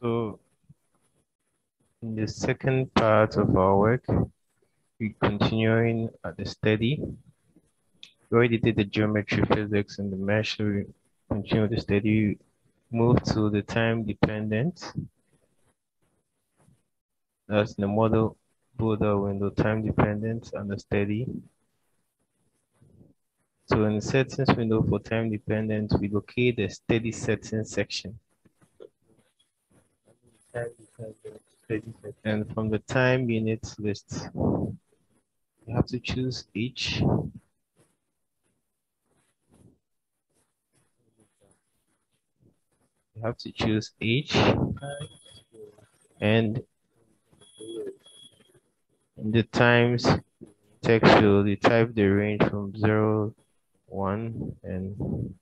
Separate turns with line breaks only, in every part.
So in the second part of our work, we continuing at the study. We already did the geometry, physics, and the mesh. So we continue the study. Move to the time dependent. That's the model builder window time dependent and the study. So in the settings window for time dependent, we locate the study settings section. And from the time units list, you have to choose each. You have to choose each. And in the times text field, you type the range from 0, 1, and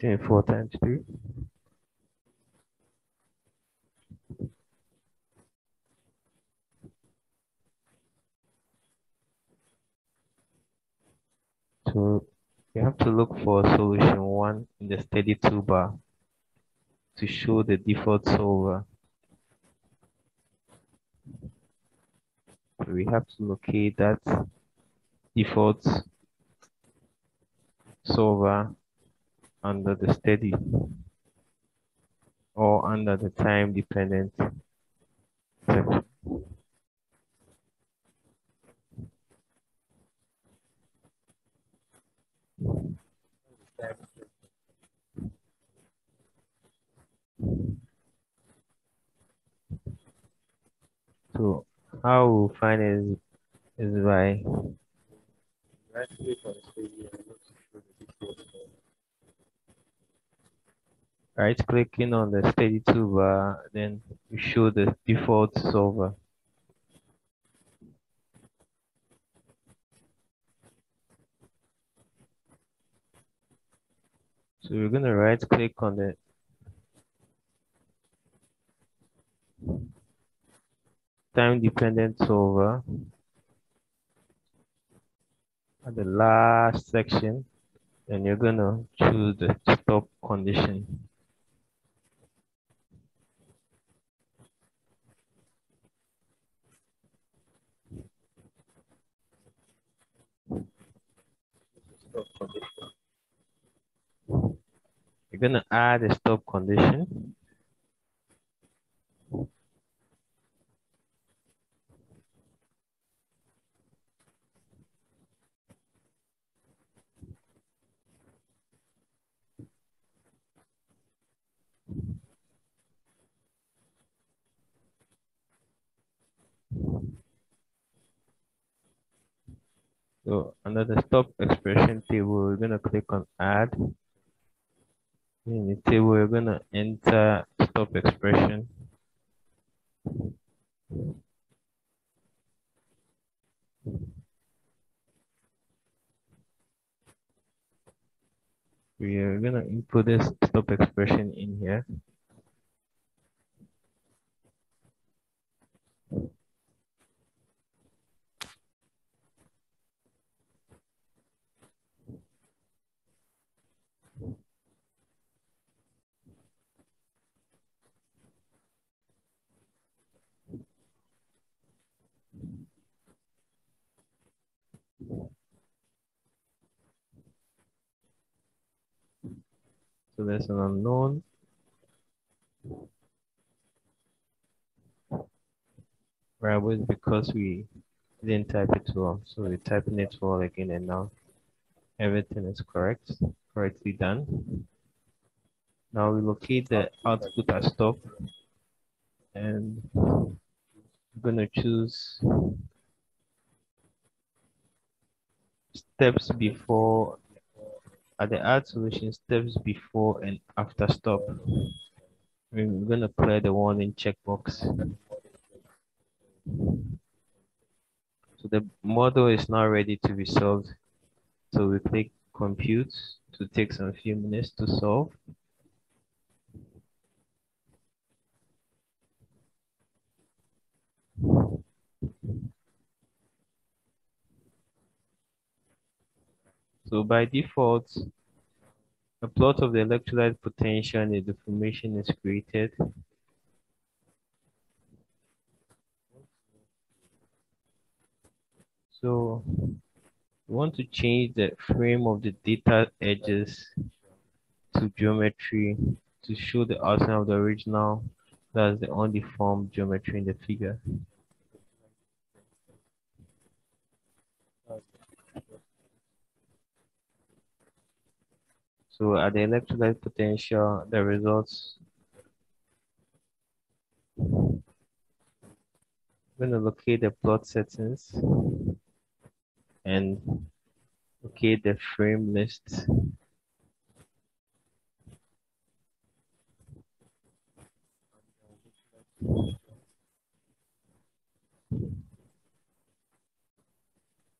24 times 3. to you have to look for solution one in the study toolbar to show the default solver. So we have to locate that default solver under the study or under the time dependent step. So how we find is, is by right clicking on the study toolbar, then you show the default solver. So we're going to right click on the time dependent solver at the last section and you're to choose the stop condition. You're going to add a stop condition. So under the stop expression table, we're going to click on add. In the table, we're going to enter stop expression. We are going to input this stop expression in here. So there's an unknown. Variable is because we didn't type it wrong. So we're typing it wrong again and now everything is correct, correctly done. Now we locate the output as stop and I'm gonna choose steps before at the add solution steps before and after stop. We're gonna clear the warning checkbox. So the model is now ready to be solved. So we click compute to take some few minutes to solve. So by default, a plot of the electrolyte potential and the deformation is created. So we want to change the frame of the data edges to geometry to show the outline of the original, that's the undeformed geometry in the figure. So at uh, the electrolyte potential, the results I'm going to locate the plot settings and locate the frame list.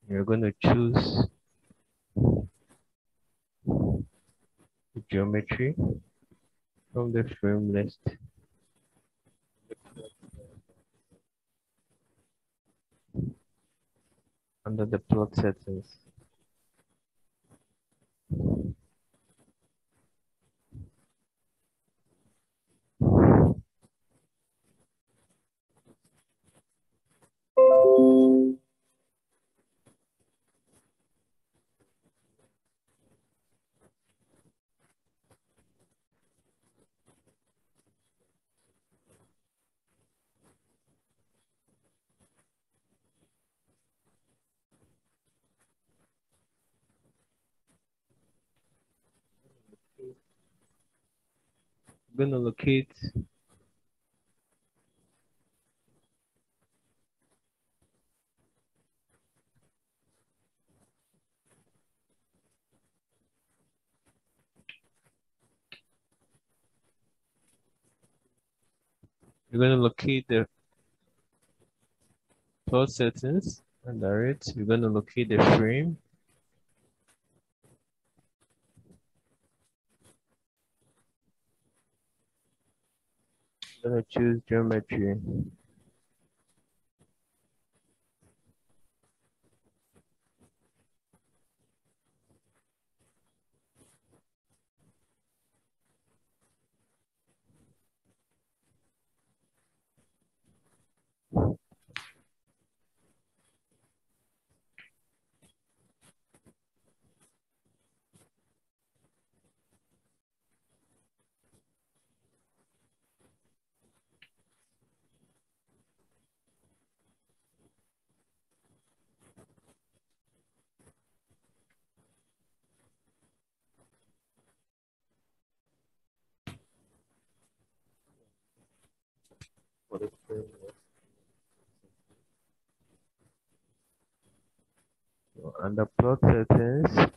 You're going to choose geometry from the frame list. Under the plot settings. Gonna locate You're going to locate the plot settings under it. You're going to locate the frame. To choose geometry. under plot settings,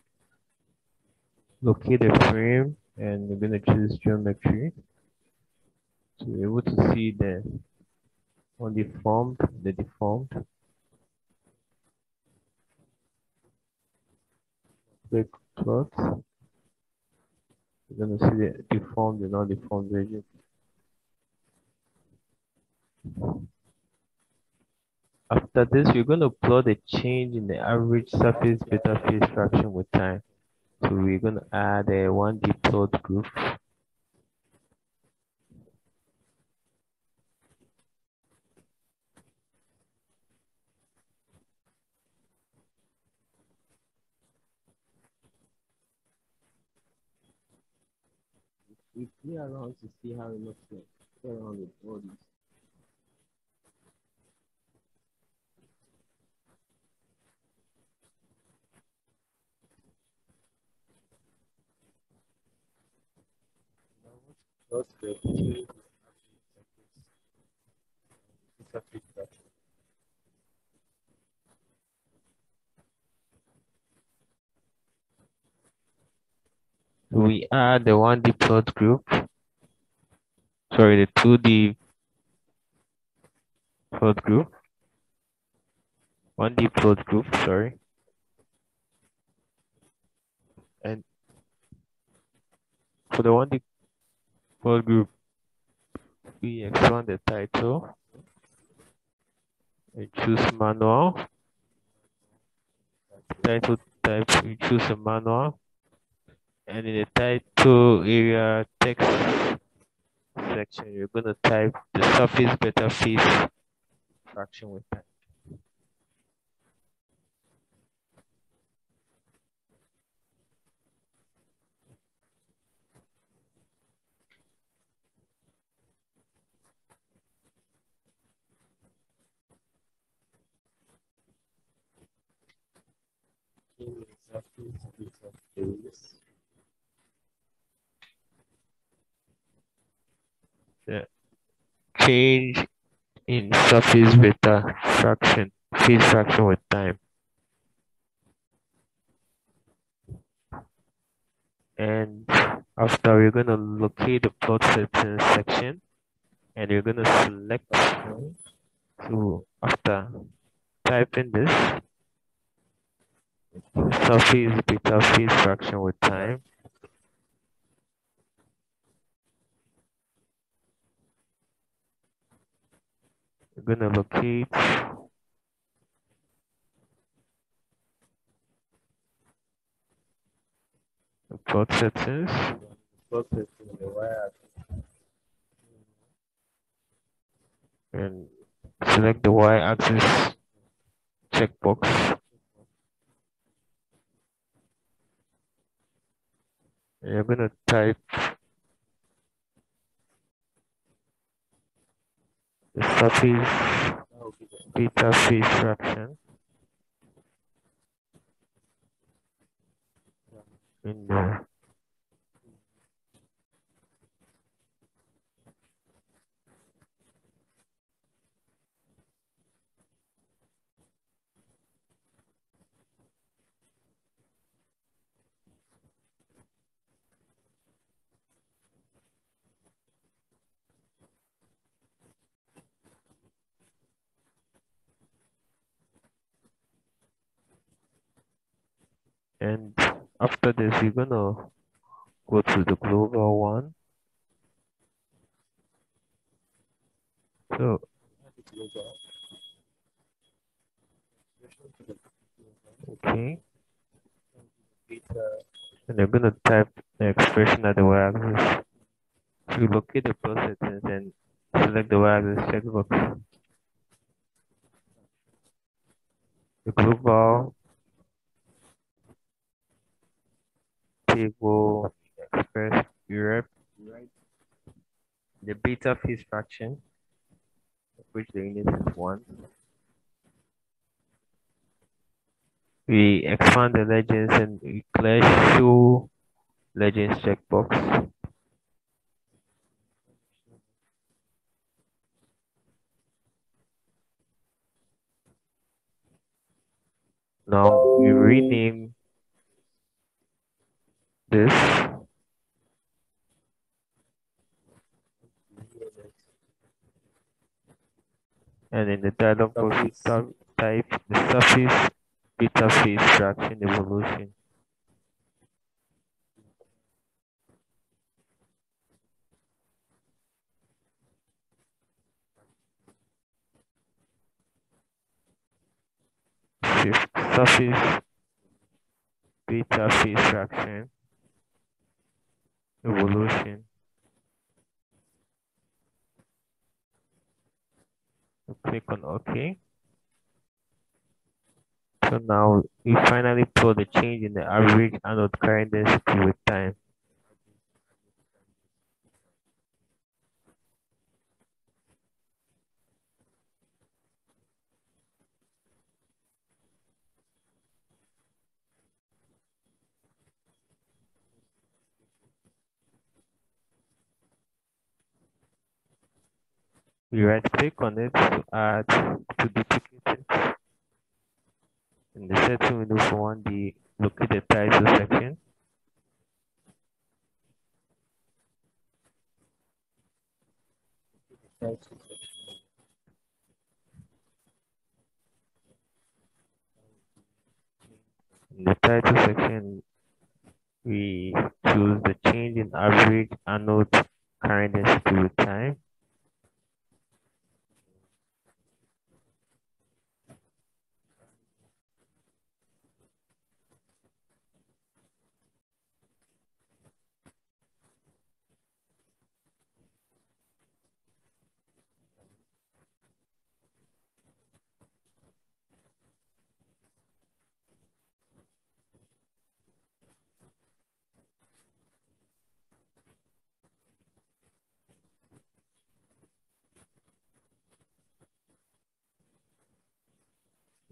locate the frame and we're going to choose geometry. So you're able to see the undeformed, the deformed. Click plot. we're going to see the deformed and non-deformed region. After this, we're going to plot the change in the average surface beta phase fraction with time. So we're going to add a 1D plot group. We play around to see how it looks like. Play around with all these. We add the 1D plot group. Sorry, the 2D plot group. 1D plot group, sorry. And for the 1D plot group, we expand the title and choose manual. Title type, we choose a manual. And in the title area text section, you're going to type the surface beta phase fraction with time. Change in surface beta fraction, phase fraction with time. And after we're going to locate the plot section and you're going to select so after typing this surface beta phase fraction with time. We're going to locate. The plot settings. And select the y-axis checkbox you're going to type the surface beta phase fraction in there. And after this you're gonna go to the global one. So okay. And you're gonna type the expression at the y-axis you locate the process and select the y-axis checkbox. The global table express Europe, the beta phase fraction, which the unit is one. We expand the legends and we clear show legends checkbox. Now we rename this. And in the dialog box type the surface beta phase fraction evolution. Surface beta phase fraction evolution. click on OK. So now we finally plot the change in the average anode current density with time. Right click on it to add to duplicate it. In the setting window for one, the locate the title section. In the title section, we choose the change in average anode current density with time.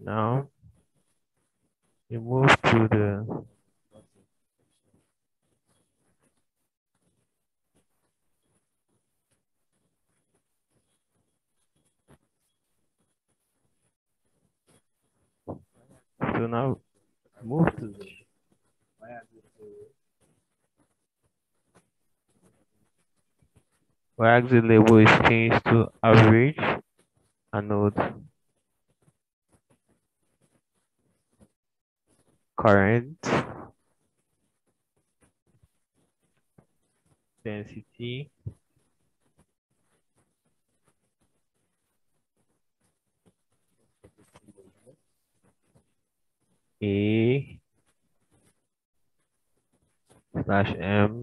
Now we move to the so now move to the y-axis label is changed to average anode current density. A slash M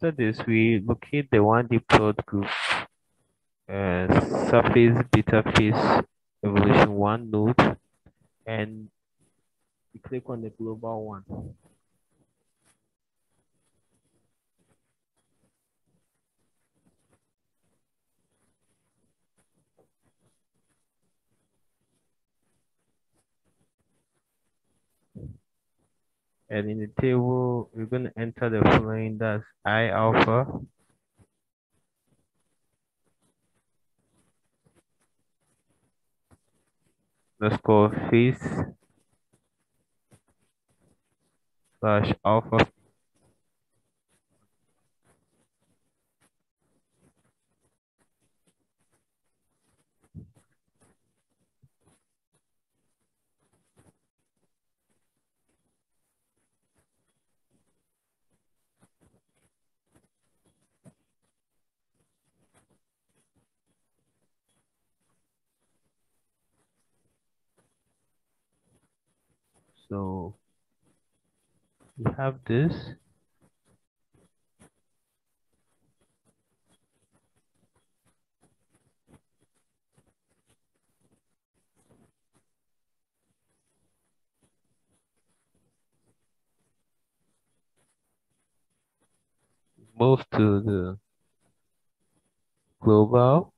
After this, we locate the 1D plot group uh, surface beta phase evolution one node and we click on the global one. And in the table, we're going to enter the following, that's I alpha, underscore phase slash alpha So we have this. Move to the global.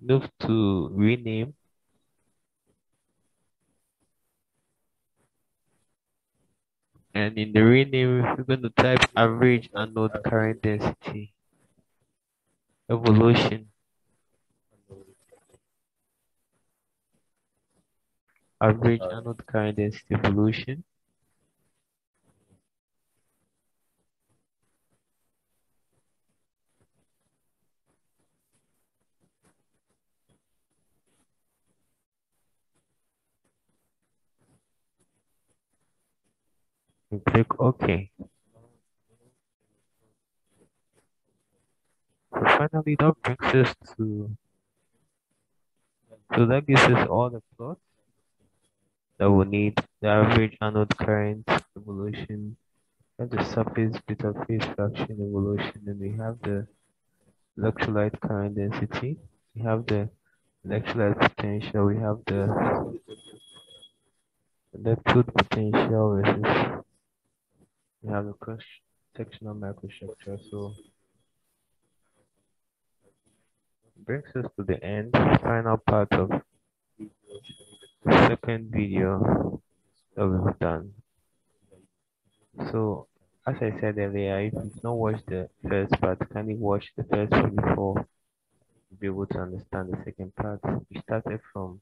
Move to rename. And in the rename, we're going to type average anode current density evolution. Average anode current density evolution. Click OK. So finally, that brings us to, so that gives us all the plots that we need, the average anode current evolution, and the surface beta phase fraction evolution, and we have the electrolyte current density, we have the electrolyte potential, we have the electrode potential versus we have the cross-sectional microstructure. So brings us to the end, final part of the second video that we've done. So as I said earlier, if you've not watched the first part, kindly watch the first one before you'll be able to understand the second part. We started from